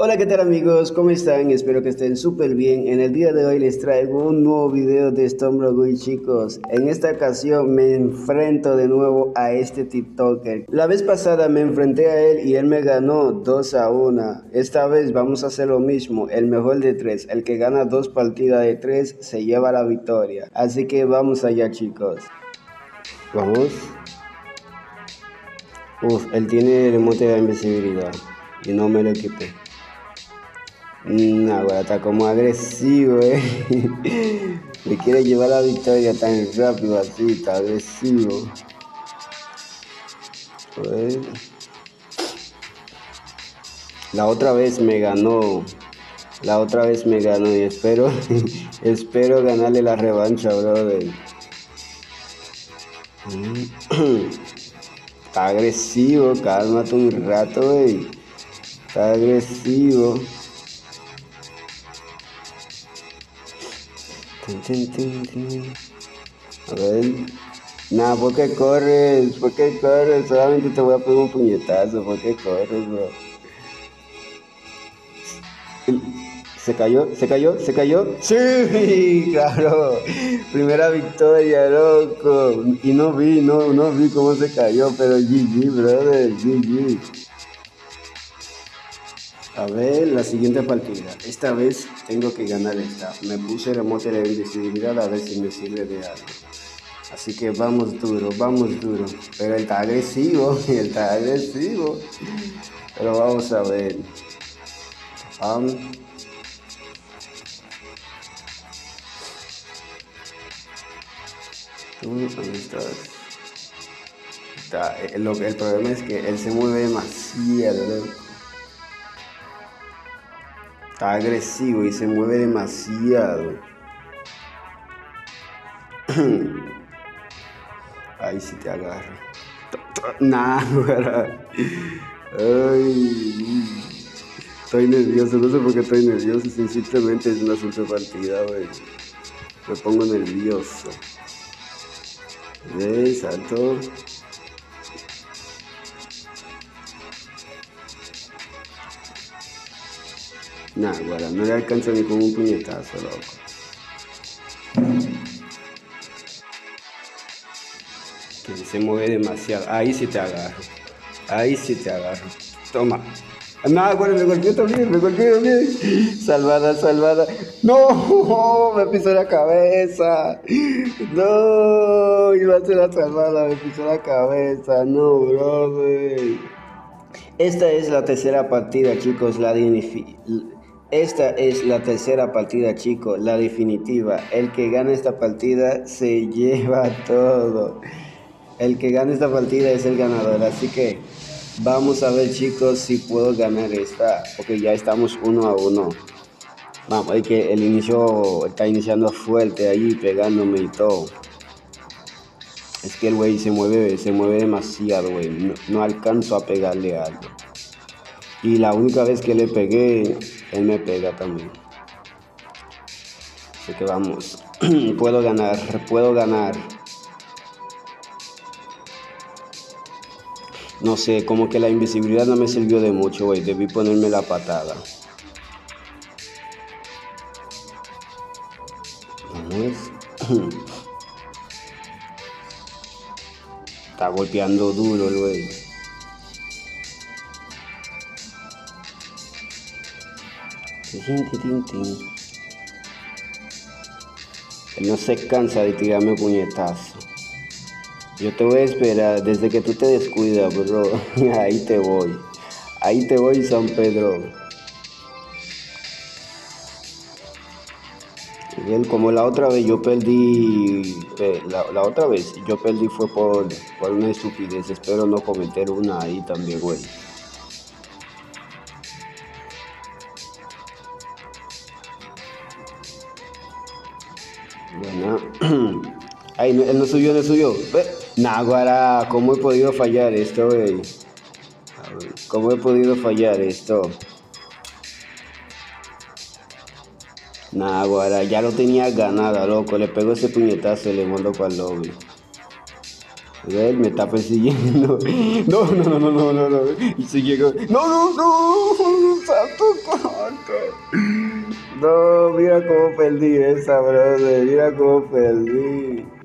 Hola, ¿qué tal amigos? ¿Cómo están? Espero que estén súper bien. En el día de hoy les traigo un nuevo video de Stormblood chicos. En esta ocasión me enfrento de nuevo a este TikToker. La vez pasada me enfrenté a él y él me ganó 2 a 1. Esta vez vamos a hacer lo mismo, el mejor de 3. El que gana dos partidas de 3 se lleva la victoria. Así que vamos allá chicos. Vamos. Uf, él tiene el emote de invisibilidad y no me lo quité. No, está como agresivo, eh. Me quiere llevar la victoria tan rápido así, está agresivo. La otra vez me ganó. La otra vez me ganó y espero, espero ganarle la revancha, brother. Agresivo, cálmate un rato, wey. Está agresivo. A ver. Nah, ¿por qué corres? ¿Por qué corres? Solamente te voy a pegar un puñetazo. ¿Por qué corres, bro? ¿Se cayó? ¿Se cayó? ¿Se cayó? Sí, claro. Primera victoria, loco. Y no vi, no, no vi cómo se cayó, pero GG, brother, GG. A ver, la siguiente partida. Esta vez tengo que ganar esta. Me puse el emote de invisibilidad a ver si me sirve de algo. Así que vamos duro, vamos duro. Pero él está agresivo, él está agresivo. Pero vamos a ver. ¿Dónde estás? Está, el, el, problema es que él se mueve demasiado, Está agresivo y se mueve demasiado. Ahí sí te agarro. Nah, Ay. Estoy nervioso, no sé por qué estoy nervioso, simplemente es una simple partida, güey. Me pongo nervioso. ¿Ves? Salto. Nah, guarda, no le alcanza ni con un puñetazo, loco. Que se mueve demasiado. Ahí sí te agarro. Ahí sí te agarro. Toma. Nada, bueno, me golpeó también, me golpeó también. Salvada, salvada. No, me pisó la cabeza. No, iba a ser la salvada, me pisó la cabeza. No, brother. Esta es la tercera partida, chicos. La, esta es la tercera partida, chicos, la definitiva. El que gana esta partida se lleva todo. El que gana esta partida es el ganador. Así que vamos a ver, chicos, si puedo ganar esta. Porque ya estamos uno a uno. Vamos, es que el inicio está iniciando fuerte ahí, pegándome y todo. Es que el güey se mueve, se mueve demasiado, güey. No, no alcanzo a pegarle algo. Y la única vez que le pegué, él me pega también. Así que vamos. puedo ganar, puedo ganar. No sé, como que la invisibilidad no me sirvió de mucho, güey. Debí ponerme la patada. Vamos. Está golpeando duro Él no se cansa de tirarme puñetazo. Yo te voy a esperar desde que tú te descuidas, bro. Ahí te voy. Ahí te voy, San Pedro. como la otra vez yo perdí, eh, la, otra vez yo perdí fue por, por una estupidez. Espero no cometer una ahí también, güey. Bueno. Ay, él no subió, no subió. Naguara, ¿cómo he podido fallar esto, güey? ¿Cómo he podido fallar esto? Naguara, ya lo tenía ganada, loco. Le pego ese puñetazo y le mando para el lobby. Él me está persiguiendo. No, no, no, no, no, no, no. Y se llegó. No, no, no. Santo. No, mira cómo perdí esa, brother. Mira cómo perdí.